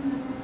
Mm-hmm.